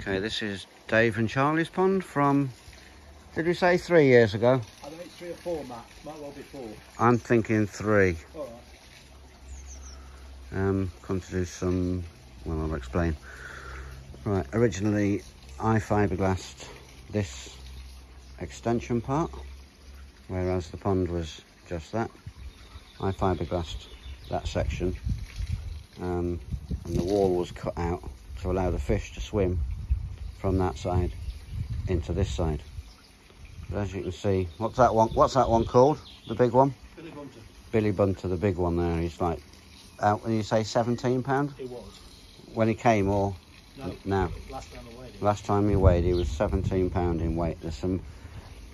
Okay, this is Dave and Charlie's pond from, did we say three years ago? I think it's three or four, Matt. Might well be four. I'm thinking three. All right. Um, come to do some, well, I'll explain. Right, originally I fiberglassed this extension part, whereas the pond was just that. I fiberglassed that section um, and the wall was cut out to allow the fish to swim from that side into this side. But as you can see, what's that one? What's that one called? The big one? Billy Bunter. Billy Bunter, the big one there. He's like, out when you say 17 pound It was. when he came, or No. now? Last time I weighed it. Last time he weighed, he was 17 pound in weight. There's some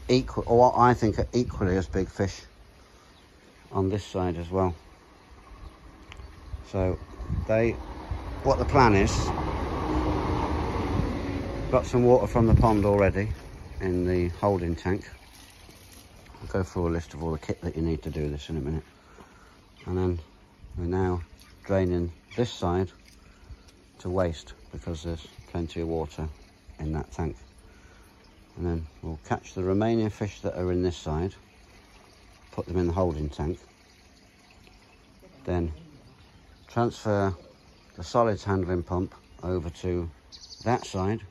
equal, or what I think are equally as big fish on this side as well. So they, what the plan is, got some water from the pond already in the holding tank. I'll go through a list of all the kit that you need to do this in a minute. And then we're now draining this side to waste because there's plenty of water in that tank. And then we'll catch the remaining fish that are in this side, put them in the holding tank, then transfer the solids handling pump over to that side,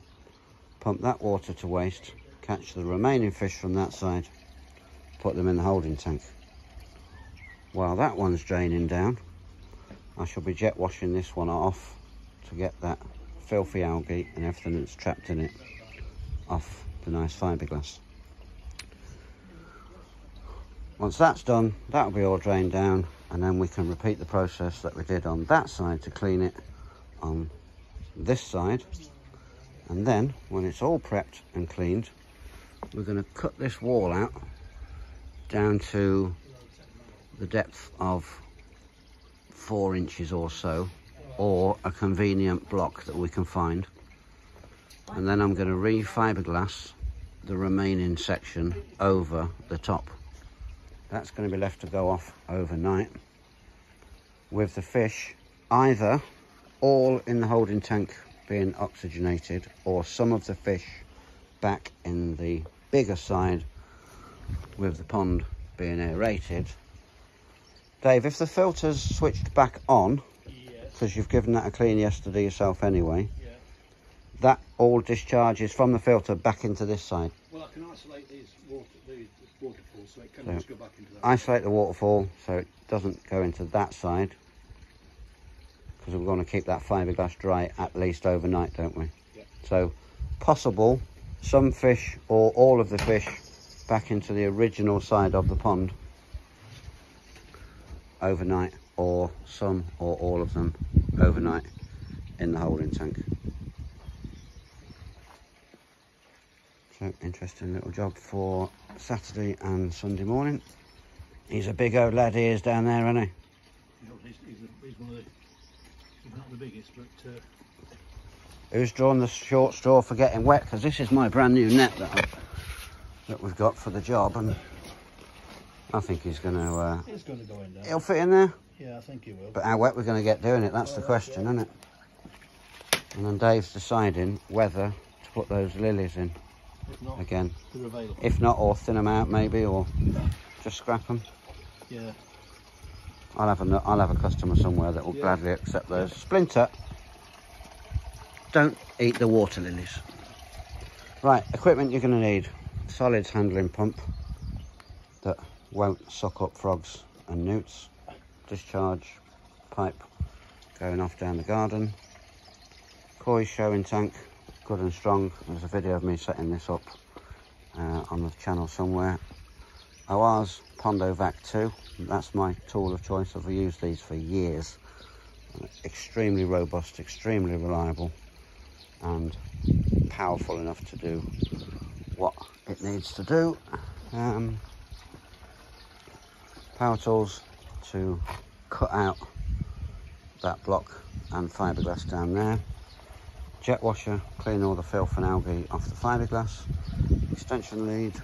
pump that water to waste, catch the remaining fish from that side, put them in the holding tank. While that one's draining down, I shall be jet washing this one off to get that filthy algae and everything that's trapped in it off the nice fiberglass. Once that's done, that'll be all drained down and then we can repeat the process that we did on that side to clean it on this side. And then when it's all prepped and cleaned, we're going to cut this wall out down to the depth of four inches or so or a convenient block that we can find. And then I'm going to re-fiberglass the remaining section over the top. That's going to be left to go off overnight with the fish either all in the holding tank being oxygenated or some of the fish back in the bigger side with the pond being aerated Dave, if the filter's switched back on, because you've given that a clean yesterday yourself anyway, Yeah. that all discharges from the filter back into this side. Well, I can isolate these water, these waterfalls, so it can So, just go back into that. Isolate the waterfall so it doesn't go into that side, because we're going to keep that fiberglass dry at least overnight, don't we? Yeah. So, possible, some fish or all of the fish back into the original side of the pond overnight, or some or all of them overnight in the holding tank. So, interesting little job for Saturday and Sunday morning. He's a big old lad, he is down there, isn't he? He's, he's, a, he's one of the, he's not the biggest, but uh, Who's drawn the short straw for getting wet? Because this is my brand new net that, I, that we've got for the job, and I think he's going to. Uh, it's going to go in there. he'll fit in there, Yeah, I think he will. but how wet we're going to get doing it? That's the question, isn't it? And then Dave's deciding whether to put those lilies in if not, again. If not, or thin them out maybe, or just scrap them. yeah. I'll have a I'll have a customer somewhere that will Yeah. gladly accept those. Splinter, don't eat the water lilies. Right, equipment you're going to need: solids handling pump that won't suck up frogs and newts, discharge pipe going off down the garden, koi showing tank, good and strong. There's a video of me setting this up uh, on the channel somewhere. OR's Pondo Vac 2, that's my tool of choice. I've used these for years. Extremely robust, extremely reliable, and powerful enough to do what it needs to do. Um, power tools to cut out that block and fiberglass down there. Jet washer, clean all the filth and algae off the fiberglass. Extension lead,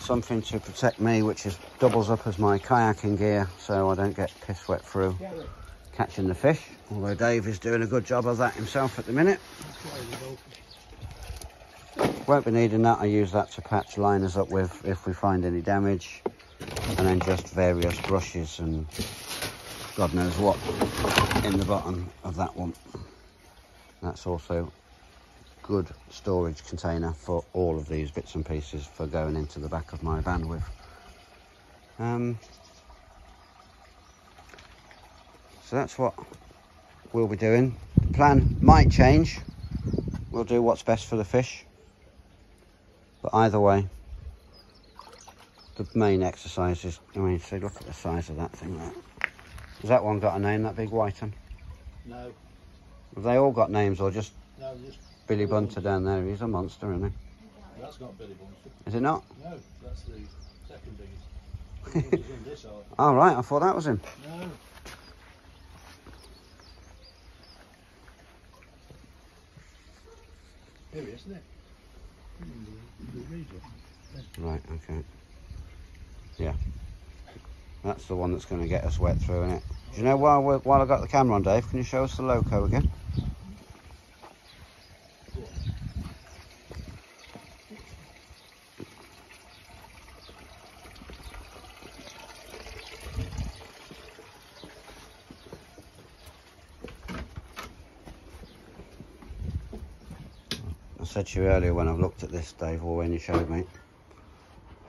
something to protect me, which is doubles up as my kayaking gear, so I don't get piss wet through. catching the fish, although Dave is doing a good job of that himself at the minute. That's why the goldfish. Won't be needing that. I use that to patch liners up with if we find any damage. And then just various brushes and God knows what in the bottom of that one. That's also good storage container for all of these bits and pieces for going into the back of my van with. Um, so that's what we'll be doing. The plan might change. We'll do what's best for the fish. But either way, the main exercise is, I mean, see, look at the size of that thing there. Has that one got a name, that big white one? No, Have they all got names or just no, just Billy Bunter down there? He's a monster, isn't he? that's not Billy Bunter. he? Is it not? No, that's the second biggest. This. All right, I thought that was him. No. Here he is, isn't it? Right, okay. Yeah. That's the one that's going to get us wet through, isn't it? Do you know while, while I got the camera on, Dave, can you show us the loco again? Said to you earlier when I've looked at this, Dave, or when you showed me,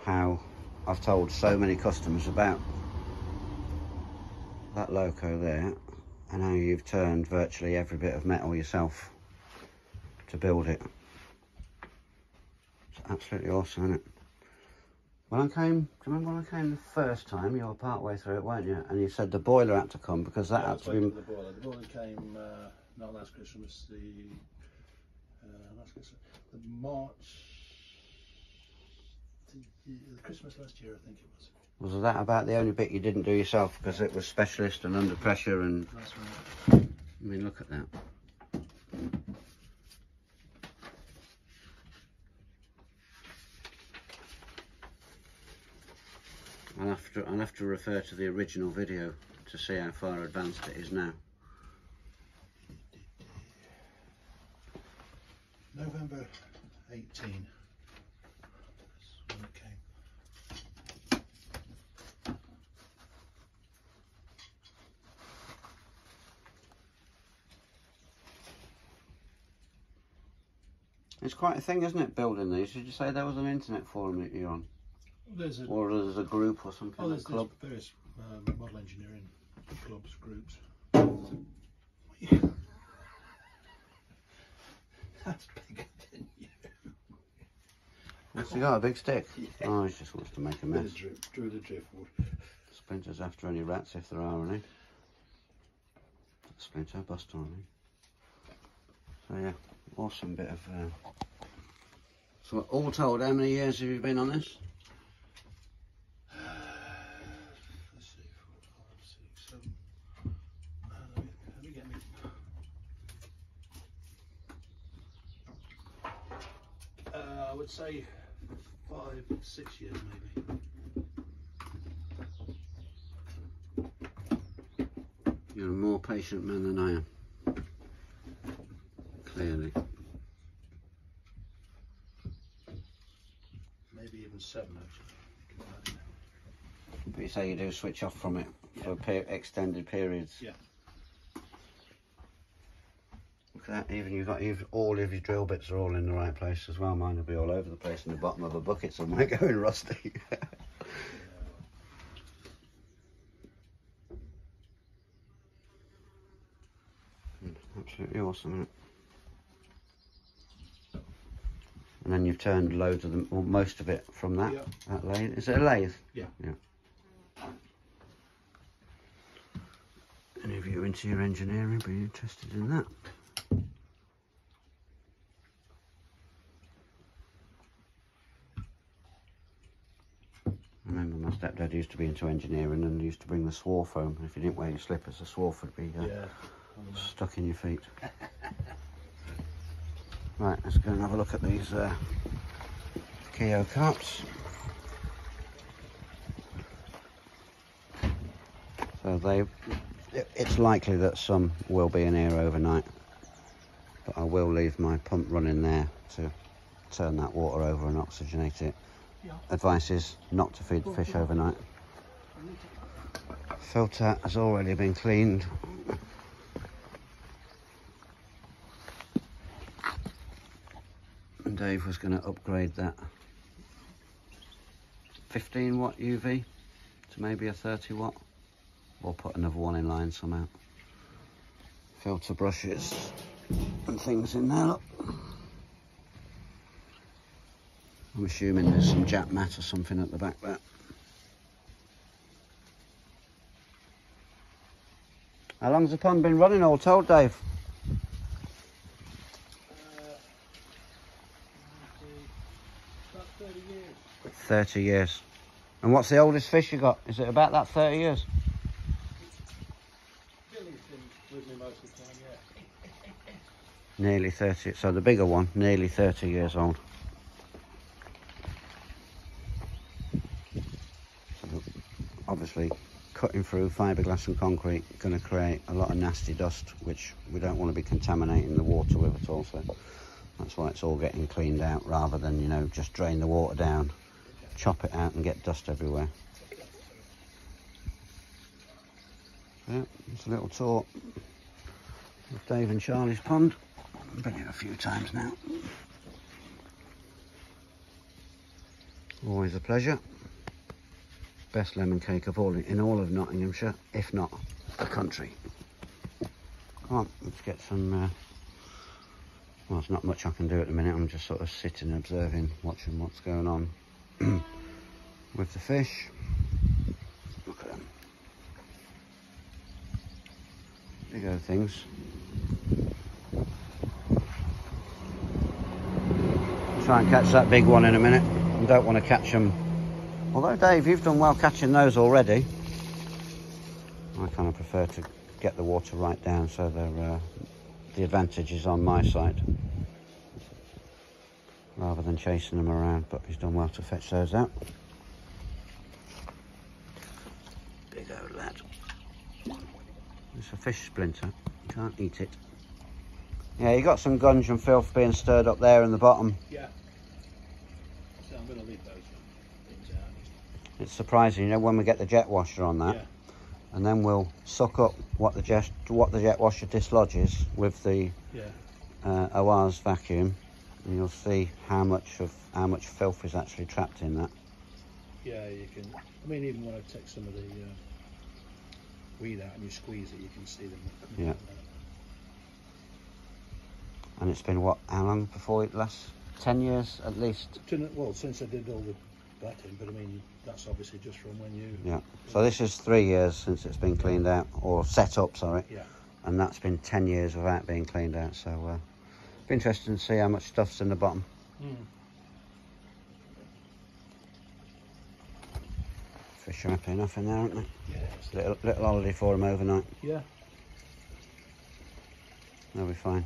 how I've told so many customers about that loco there and how you've turned virtually every bit of metal yourself to build it. It's absolutely awesome, isn't it? When I came, do you remember when I came the first time? You were part way through it, weren't you? And you said the boiler had to come because that Yeah, had to be. the boiler. The boiler came uh, not last Christmas, the the March, the, the Christmas last year, I think it was. Was that about the only bit you didn't do yourself because it was specialist and under pressure? And That's right. I mean, look at that. I'll have to I'll have to refer to the original video to see how far advanced it is now. November 18. That's when it came. It's quite a thing, isn't it, building these? Did you say there was an internet forum that you're on? There's a, Or there's a group or something, oh, there's, there's club? various um, model engineering clubs, groups. That's bigger than you. What's he got, a big stick? Yeah. Oh, he just wants to make a mess. drift, drew the driftwood. Splinters after any rats, if there are any. Splinter, bust on any. So yeah, awesome bit of. Uh... So all told, how many years have you been on this? Let's see, four, five, six, seven. Uh, let, me, let me get me. Uh, I would say five, six years maybe. You're a more patient man than I am. Clearly. Maybe even seven actually. But you say you do switch off from it for per- extended periods. Yeah. Look at that, even you've got even all of your drill bits are all in the right place as well. Mine will be all over the place in the bottom of a bucket so somewhere going rusty. Absolutely awesome, isn't it? And then you've turned loads of them, or most of it from that, Yeah. that lathe. Is it a lathe? Yeah. Yeah. Any of you into your engineering be interested in that? I remember stepdad used to be into engineering and used to bring the swarf home. If you didn't wear your slippers, the swarf would be uh, Yeah. stuck in your feet. right, let's go and have a look at these uh, koi carp. So they it, it's likely that some will be in here overnight. But I will leave my pump running there to turn that water over and oxygenate it. Advice is not to feed the fish overnight. Filter has already been cleaned. And Dave was going to upgrade that 15 watt UV to maybe a 30 watt. Or put another one in line somehow. Filter brushes and things in there, look. I'm assuming there's some jap mat or something at the back there. How long's the pond been running all told, Dave? Uh, 30 years. 30 years. And what's the oldest fish you got? Is it about that 30 years? Nearly 30. So the bigger one, nearly 30 years old. So obviously, cutting through fiberglass and concrete going to create a lot of nasty dust, which we don't want to be contaminating the water with at all. So that's why it's all getting cleaned out rather than, you know, just drain the water down, chop it out and get dust everywhere. Yeah, it's a little tour of Dave and Charlie's pond. I've been here a few times now. Always a pleasure. Best lemon cake of all in all of Nottinghamshire, if not the country. Come on, let's get some. Uh, well, there's not much I can do at the minute. I'm just sort of sitting, observing, watching what's going on with the fish. Look at them. Big old things. Try and catch that big one in a minute. I don't want to catch them. Although, Dave, you've done well catching those already. I kind of prefer to get the water right down so they're, uh, the advantage is on my side rather than chasing them around. But he's done well to fetch those out. Big old lad. It's a fish splinter. You can't eat it. Yeah, you got some gunge and filth being stirred up there in the bottom. Yeah. So I'm going to leave those things out. It's surprising, you know, when we get the jet washer on that, Yeah. and then we'll suck up what the jet what the jet washer dislodges with the Yeah. uh, Oase vacuum, and you'll see how much of how much filth is actually trapped in that. Yeah, you can. I mean, even when I take some of the uh, weed out and you squeeze it, you can see them. Yeah. And it's been what? How long before it lasts? Ten years at least. Well, since I did all the batting, but I mean, that's obviously just from when you. Yeah. So this is three years since it's been cleaned out or set up. Sorry. Yeah. And that's been ten years without being cleaned out. So uh, be interesting to see how much stuff's in the bottom. Mm. Fish are happy enough in there, aren't they? Yeah. Little little holiday for them overnight. Yeah. They'll be fine.